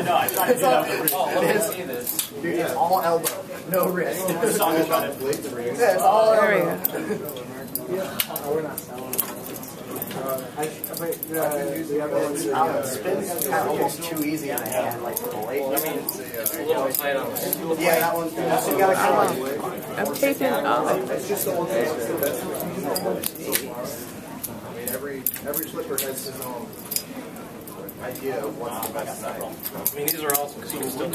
I know, I tried to do that with the Oh, let me this. Dude, it's all elbow, no wrist. So I'm just trying to- Yeah, it's all There we oh, elbow. Uh, spins kind of almost too easy in the hand, like the blade. I mean, it's uh, a little tight on the Yeah, that one. So you gotta kind of I'm taking off. It's just the one thing. I mean, every, every flipper has his own idea of what's the best side. I mean, these are awesome because you